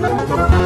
Thank you.